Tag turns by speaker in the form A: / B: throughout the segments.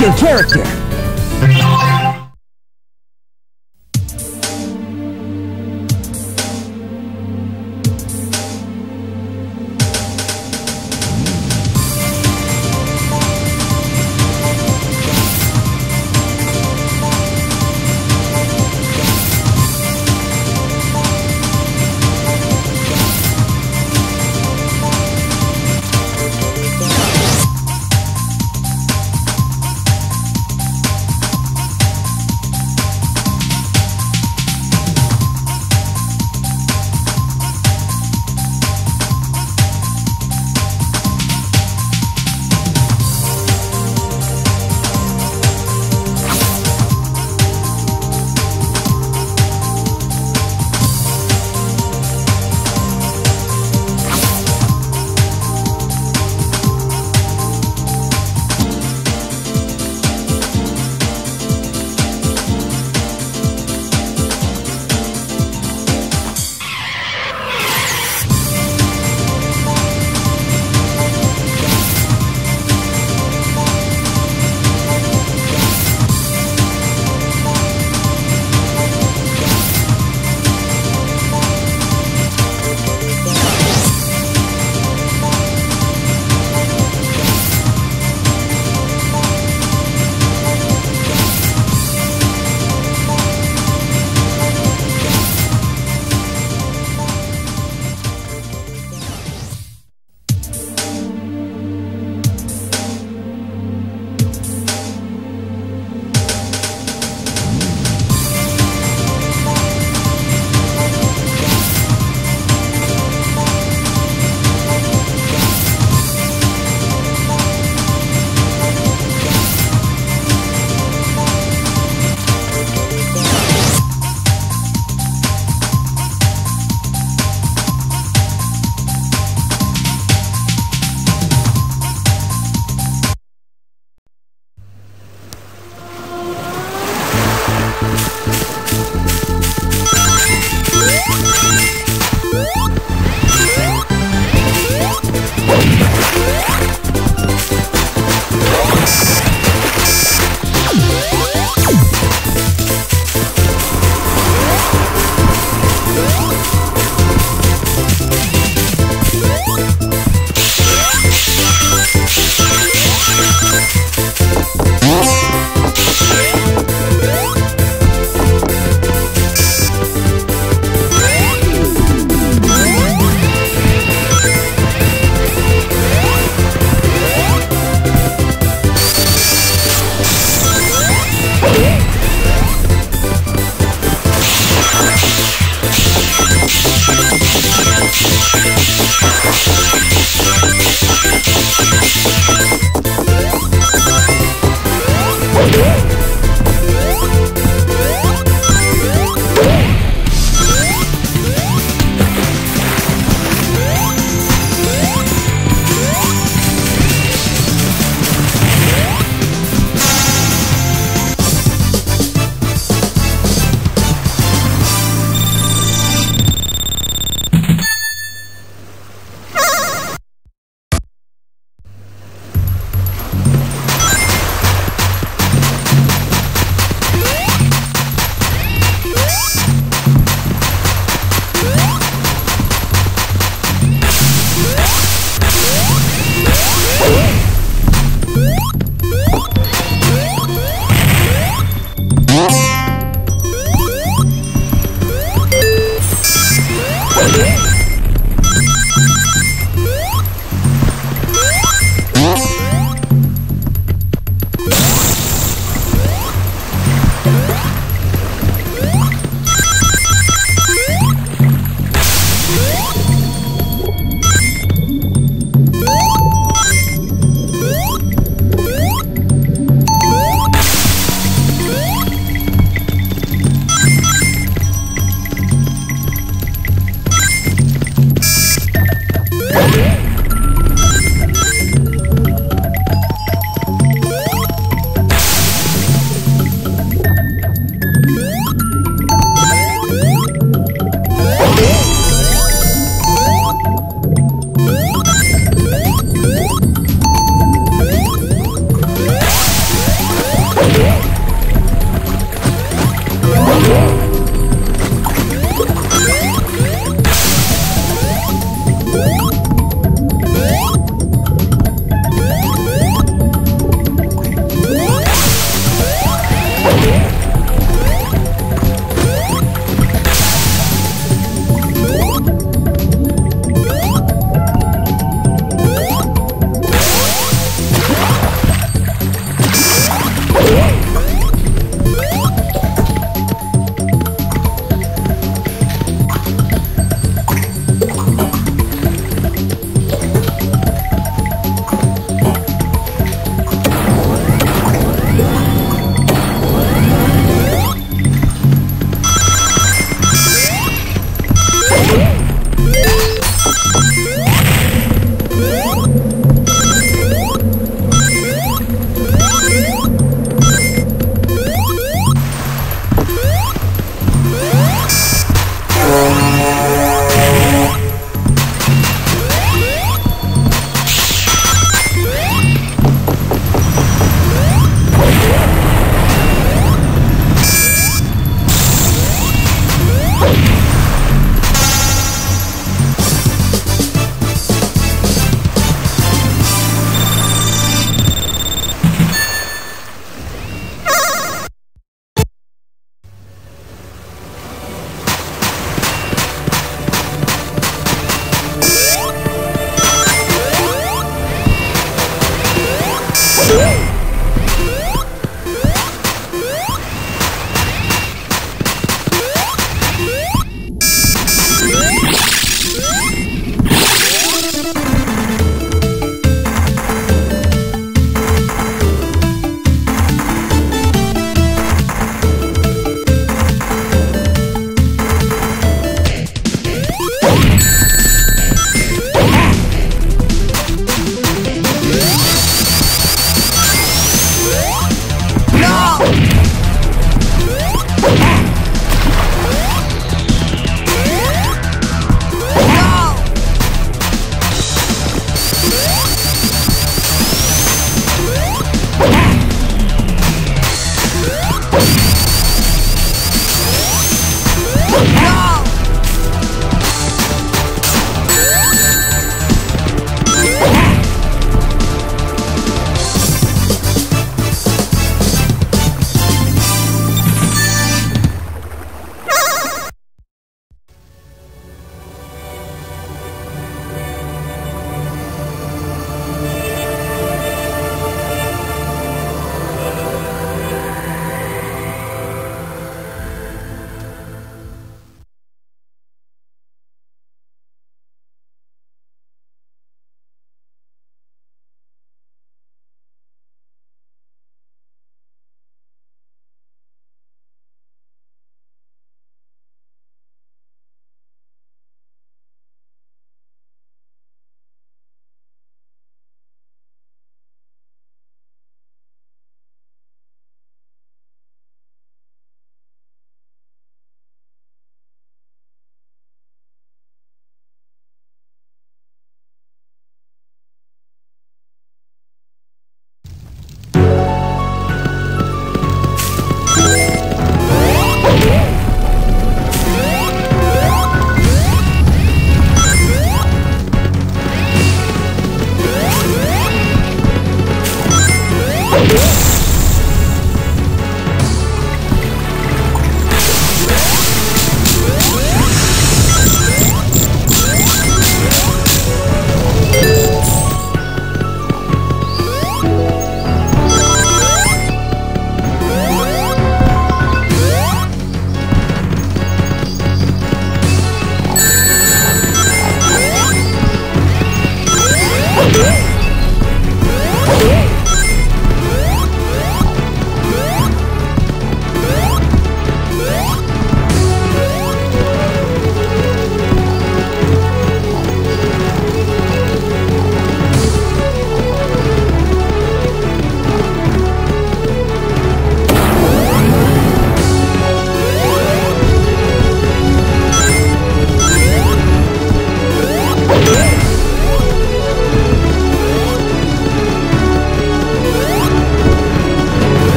A: your character!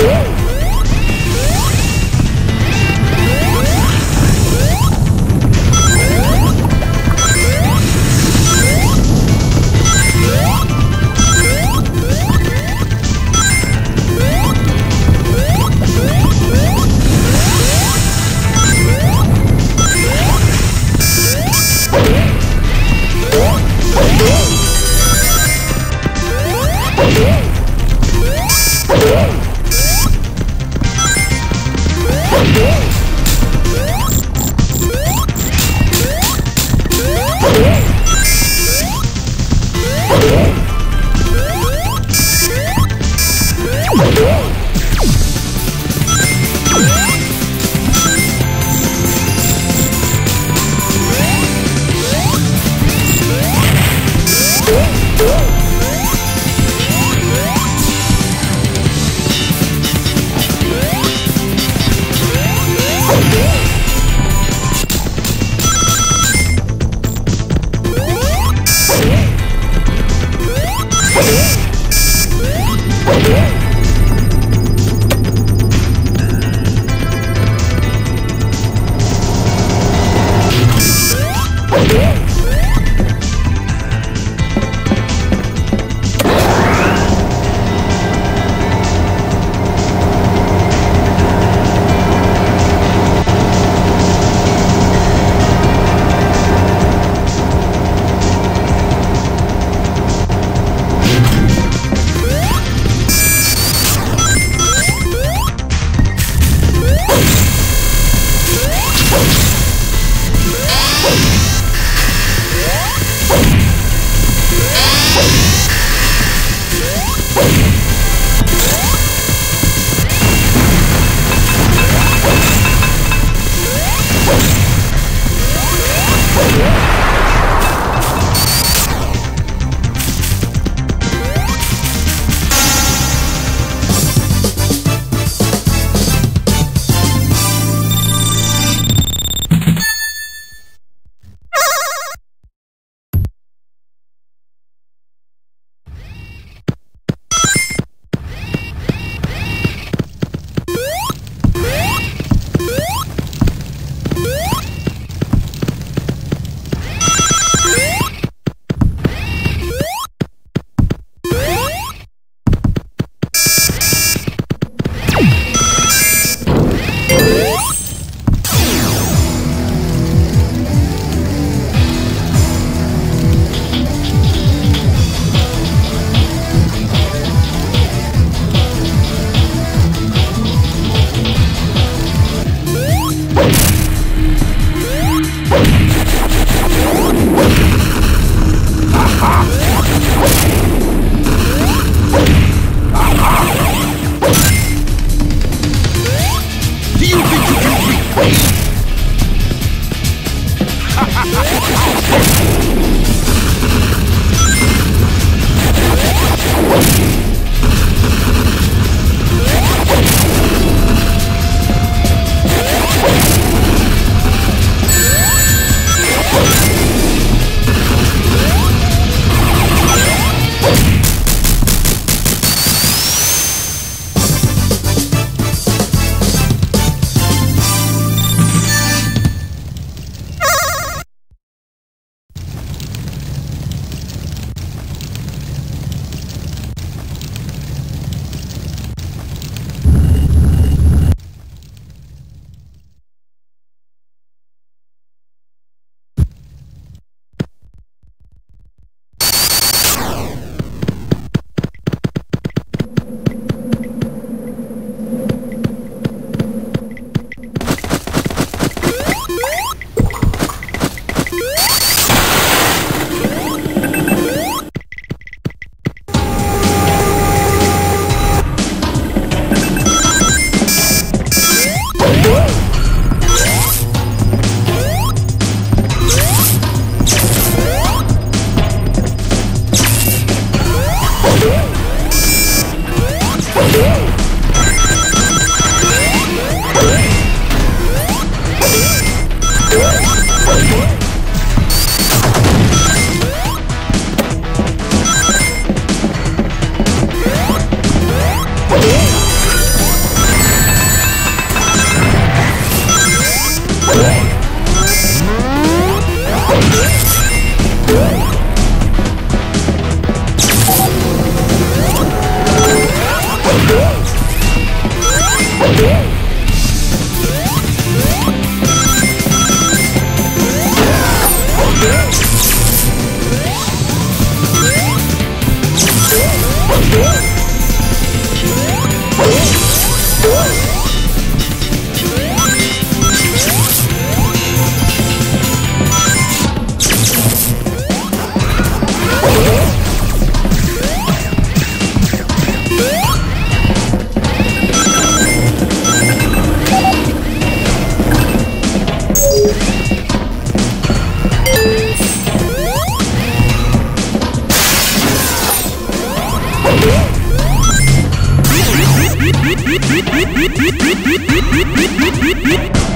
A: Woo! Thank you. Beep, beep, beep.